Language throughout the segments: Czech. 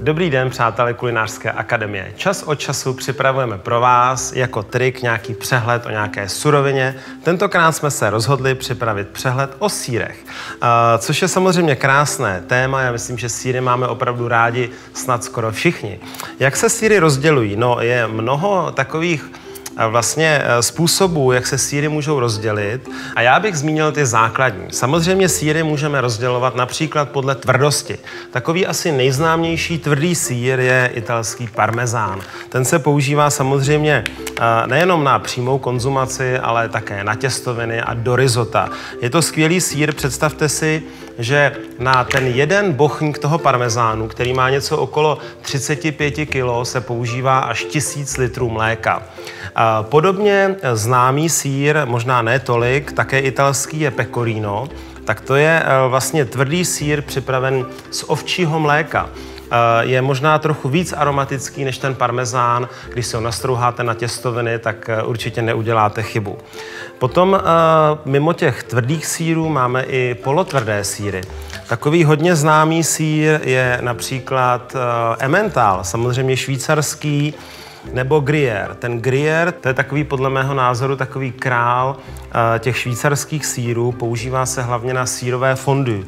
Dobrý den, přátelé Kulinářské akademie. Čas od času připravujeme pro vás jako trik nějaký přehled o nějaké surovině. Tentokrát jsme se rozhodli připravit přehled o sírech, což je samozřejmě krásné téma. Já myslím, že síry máme opravdu rádi snad skoro všichni. Jak se síry rozdělují? No, je mnoho takových vlastně eh, způsobů, jak se síry můžou rozdělit. A já bych zmínil ty základní. Samozřejmě síry můžeme rozdělovat například podle tvrdosti. Takový asi nejznámější tvrdý sír je italský parmezán. Ten se používá samozřejmě eh, nejenom na přímou konzumaci, ale také na těstoviny a do risota. Je to skvělý sír, představte si, že na ten jeden bochník toho parmezánu, který má něco okolo 35 kg, se používá až 1000 litrů mléka. Podobně známý sír, možná ne tolik, také italský je pecorino, tak to je eh, vlastně tvrdý sír připraven z ovčího mléka. Eh, je možná trochu víc aromatický než ten parmezán. Když si ho nastrouháte na těstoviny, tak eh, určitě neuděláte chybu. Potom mimo těch tvrdých sírů máme i polotvrdé síry. Takový hodně známý sír je například Emmental, samozřejmě švýcarský, nebo Gruyère. Ten Gruyère, to je takový podle mého názoru takový král uh, těch švýcarských sírů, používá se hlavně na sírové fondy.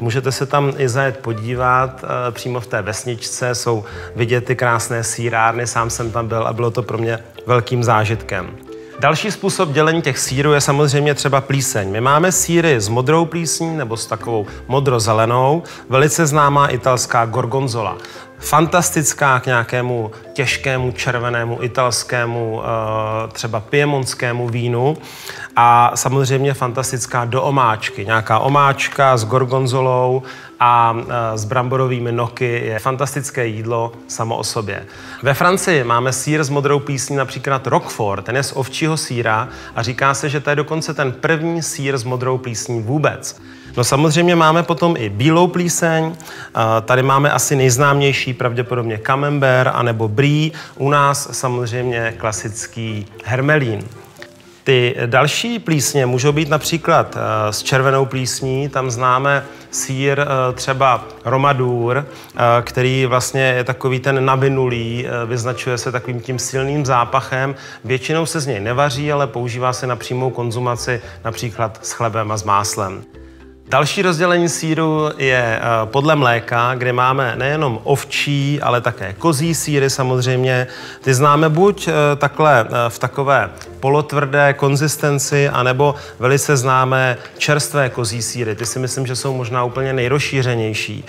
Můžete se tam i zajet podívat, uh, přímo v té vesničce jsou vidět ty krásné sírárny, sám jsem tam byl a bylo to pro mě velkým zážitkem. Další způsob dělení těch sírů je samozřejmě třeba plíseň. My máme síry s modrou plísní nebo s takovou modrozelenou, velice známá italská gorgonzola fantastická k nějakému těžkému červenému italskému, eh, třeba piemonskému vínu a samozřejmě fantastická do omáčky. Nějaká omáčka s gorgonzolou a eh, s bramborovými noky je fantastické jídlo samo o sobě. Ve Francii máme sír s modrou písní, například Roquefort, ten je z ovčího síra a říká se, že to je dokonce ten první sír s modrou písní vůbec. No samozřejmě máme potom i bílou plíseň, tady máme asi nejznámější pravděpodobně camembert anebo brie, u nás samozřejmě klasický hermelín. Ty další plísně můžou být například eh, s červenou plísní, tam známe sír eh, třeba Romadur, eh, který vlastně je takový ten navinulý, vyznačuje se takovým tím silným zápachem. Většinou se z něj nevaří, ale používá se na přímou konzumaci, například s chlebem a s máslem. Další rozdělení síru je eh, podle mléka, kde máme nejenom ovčí, ale také kozí síry samozřejmě. Ty známe buď eh, takhle eh, v takové polotvrdé konzistenci, anebo velice známé čerstvé kozí síry. Ty si myslím, že jsou možná úplně nejrozšířenější.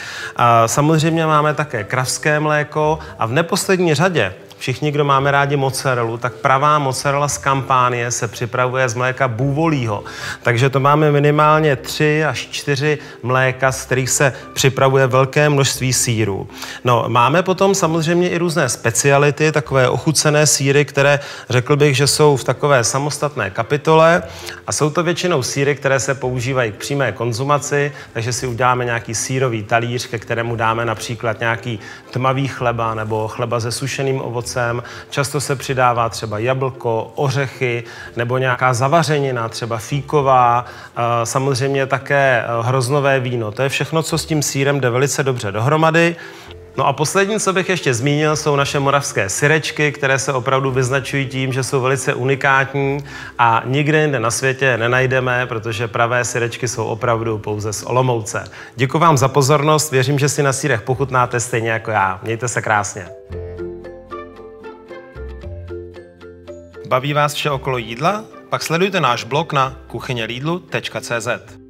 Samozřejmě máme také kravské mléko a v neposlední řadě Všichni, kdo máme rádi mozzarellu, tak pravá mozzarella z kampánie se připravuje z mléka bůvolího. Takže to máme minimálně tři až čtyři mléka, z kterých se připravuje velké množství sírů. No, máme potom samozřejmě i různé speciality, takové ochucené síry, které řekl bych, že jsou v takové samostatné kapitole a jsou to většinou síry, které se používají k přímé konzumaci, takže si uděláme nějaký sírový talíř, ke kterému dáme například nějaký tmavý chleba nebo chleba se sušeným ovocem ovocem. Často se přidává třeba jablko, ořechy nebo nějaká zavařenina, třeba fíková, samozřejmě také e, hroznové víno. To je všechno, co s tím sírem jde velice dobře dohromady. No a poslední, co bych ještě zmínil, jsou naše moravské syrečky, které se opravdu vyznačují tím, že jsou velice unikátní a nikde jinde na světě nenajdeme, protože pravé syrečky jsou opravdu pouze z Olomouce. Děkuji vám za pozornost, věřím, že si na sírech pochutnáte stejně jako já. Mějte se krásně. Baví vás vše okolo jídla? Pak sledujte náš blog na kuchynělídlu.cz.